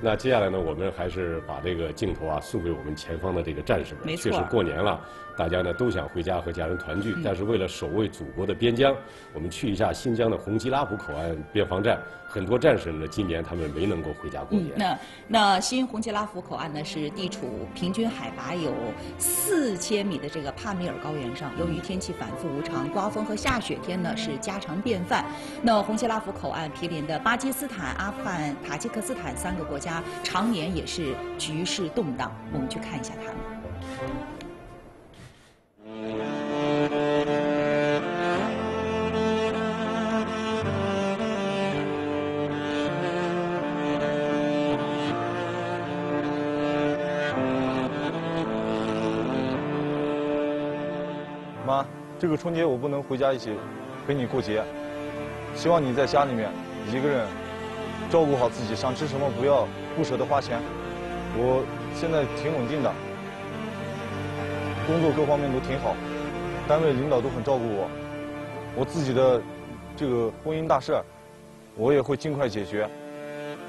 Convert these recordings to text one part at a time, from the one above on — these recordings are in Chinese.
那接下来呢，我们还是把这个镜头啊送给我们前方的这个战士们。没错确实过年了，大家呢都想回家和家人团聚，但是为了守卫祖国的边疆，我们去一下新疆的红吉拉卜口岸边防站，很多战士呢今年他们没能够回家过嗯年。，那那新红吉拉夫口岸呢是地处平均海拔有四千米的这个帕米尔高原上，由于天气反复无常，刮风和下雪天呢是家常便饭。那红吉拉夫口岸毗邻的巴基斯坦、阿富汗、塔吉克斯坦三个国家，常年也是局势动荡。我们去看一下他们。妈，这个春节我不能回家一起陪你过节，希望你在家里面一个人照顾好自己，想吃什么不要不舍得花钱。我现在挺稳定的，工作各方面都挺好，单位领导都很照顾我。我自己的这个婚姻大事，我也会尽快解决，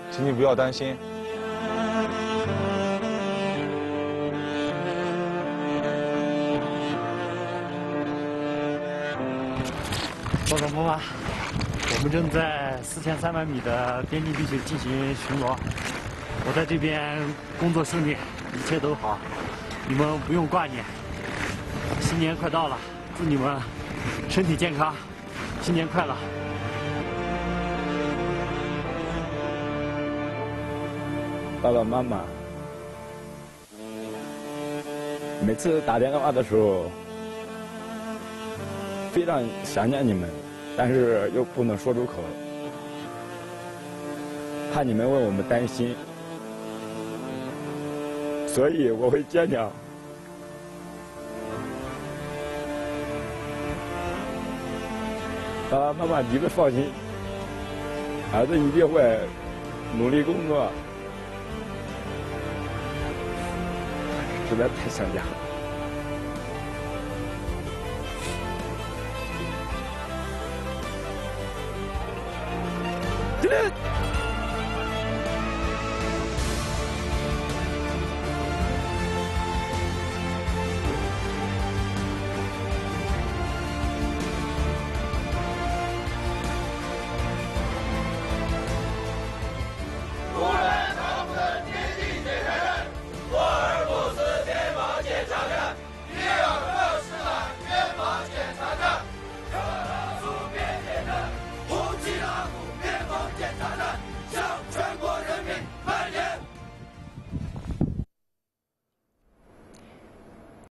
请你不要担心。爸爸妈妈，我们正在四千三百米的边境地区进行巡逻。我在这边工作顺利，一切都好，你们不用挂念。新年快到了，祝你们身体健康，新年快乐！爸爸妈妈，每次打电话的时候，非常想念你们，但是又不能说出口，怕你们为我们担心，所以我会坚强。爸爸妈妈，你们放心，儿子一定会努力工作。实在太想家了。Did it?